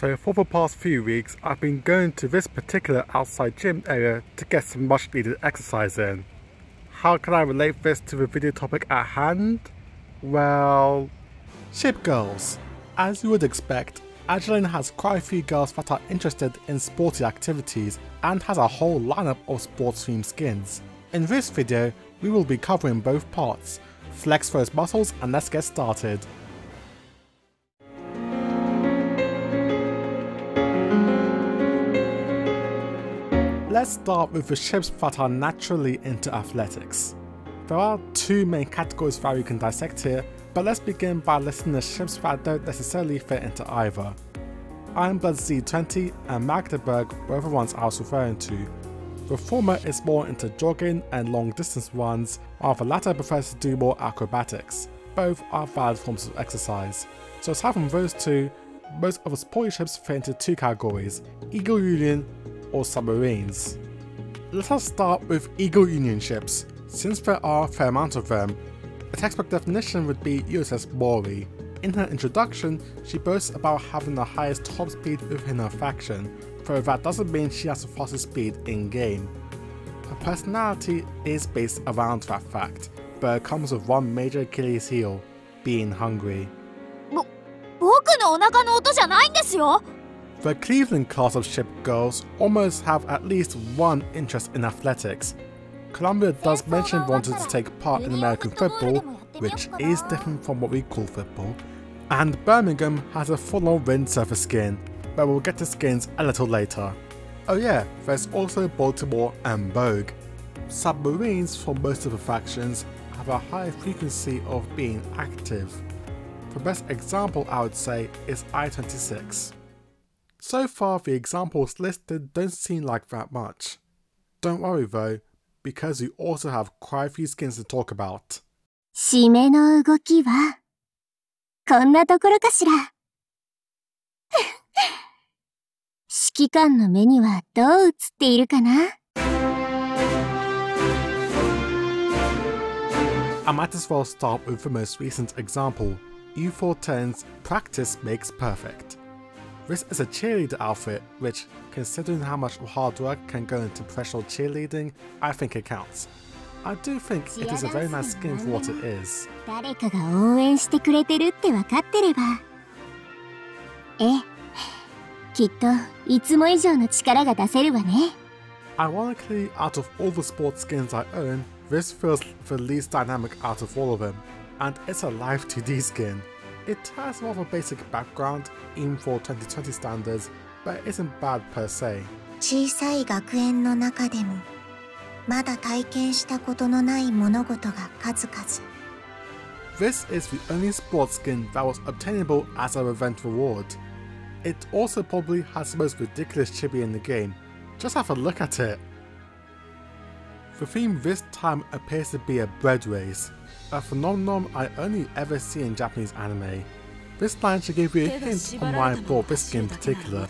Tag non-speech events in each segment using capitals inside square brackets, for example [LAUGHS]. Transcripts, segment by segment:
So for the past few weeks, I've been going to this particular outside gym area to get some much needed exercise in. How can I relate this to the video topic at hand? Well, ship girls. As you would expect, Azur Lane has quite a few girls that are interested in sporty activities and has a whole lineup of sports themed skins. In this video, we will be covering both parts. Flex those muscles and let's get started. Let's start with the ships that are naturally into athletics. There are two main categories that we can dissect here, but let's begin by listing the ships that don't necessarily fit into either. Ironblood Z20 and Magdeburg were the ones I was referring to. The former is more into jogging and long distance runs, while the latter prefers to do more acrobatics. Both are valid forms of exercise. So aside from those two, most of the sporty ships fit into two categories, Eagle Union or submarines. Let us start with Eagle Union ships, since there are a fair amount of them. A textbook definition would be USS Maury. In her introduction, she boasts about having the highest top speed within her faction, though that doesn't mean she has the fastest speed in-game. Her personality is based around that fact, but it comes with one major Achilles heel, being hungry. 僕のお腹の音じゃないんですよ the Cleveland class of ship girls almost have at least one interest in athletics. Columbia does mention wanting to take part in American football, which is different from what we call football, and Birmingham has a full-on windsurfer skin, but we'll get to skins a little later. Oh yeah, there's also Baltimore and Vogue. Submarines for most of the factions have a high frequency of being active. The best example I would say is I-26. So far the examples listed don't seem like that much. Don't worry though, because we also have quite a few skins to talk about. 締めの動きはこんなところかしら指揮官の目にはどう映っているかな [LAUGHS] I might as well start with the most recent example, U410's Practice Makes Perfect. This is a cheerleader outfit which, considering how much hard work can go into professional cheerleading, I think it counts. I do think it is a very nice skin for what it is. 誰かが応援してくれてるって分かってればええきっといつも以上の力が出せるわね Ironically, out of all the sports skins I own, this feels the least dynamic out of all of them, and it's a live 2D skin. It has more of a basic background, even for 2020 standards, but it isn't bad per se. 小さい学園の中でもまだ体験したことのない物事が数々 This is the only sports skin that was obtainable as a event reward. It also probably has the most ridiculous chibi in the game. Just have a look at it. The theme this time appears to be a bread race, a phenomenon I only ever see in Japanese anime. This line should give you a hint on why I bought this skin in particular.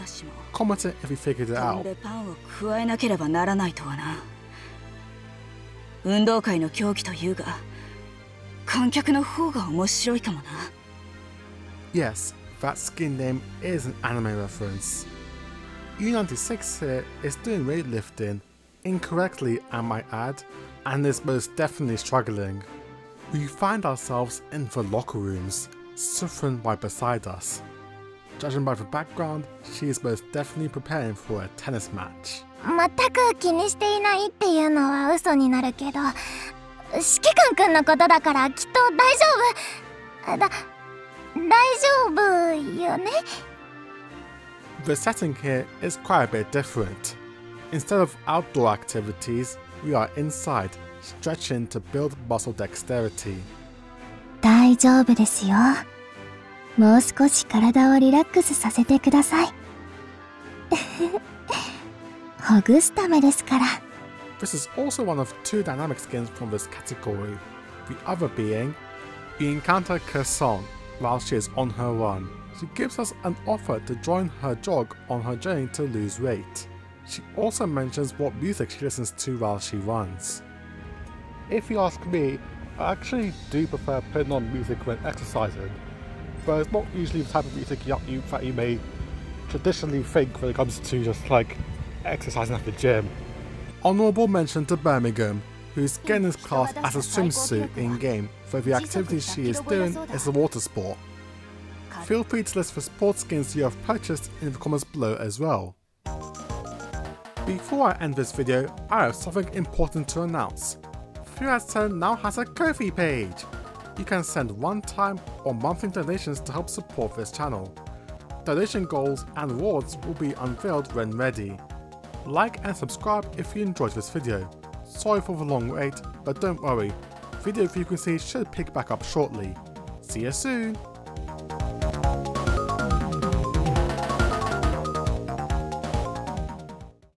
Comment it if you figured it 飛ん out. でパンを加えなければならないとはな運動会の競技というが観客の方が面白いかもな Yes, that skin name is an anime reference. U96 here is doing weightlifting, incorrectly I might add, and is most definitely struggling. We find ourselves in the locker rooms, suffering right beside us. Judging by the background, she is most definitely preparing for a tennis match. 全く気にしていないっていうのは嘘になるけど指揮官くんのことだからきっと大丈夫だ大丈夫よね The setting here is quite a bit different. Instead of outdoor activities, we are inside, stretching to build muscle dexterity. 大丈夫ですよもう少し体をリラックスさせてくださいほぐすためですから This is [LAUGHS] also one of two dynamic skins from this category, the other being, we encounter Kerson while she is on her run. She gives us an offer to join her jog on her journey to lose weight. She also mentions what music she listens to while she runs. If you ask me, I actually do prefer putting on music when exercising, but it's not usually the type of music you, you, that you may traditionally think when it comes to just like exercising at the gym. Honourable mention to Birmingham, who's getting his class as a swimsuit in game, for the activity she is doing is a water sport. Feel free to list the sports skins you have purchased in the comments below as well. Before I end this video, I have something important to announce. 3 now has a Ko-fi page. You can send one-time or monthly donations to help support this channel. Donation goals and rewards will be unveiled when ready. Like and subscribe if you enjoyed this video. Sorry for the long wait, but don't worry, video frequency should pick back up shortly. See you soon!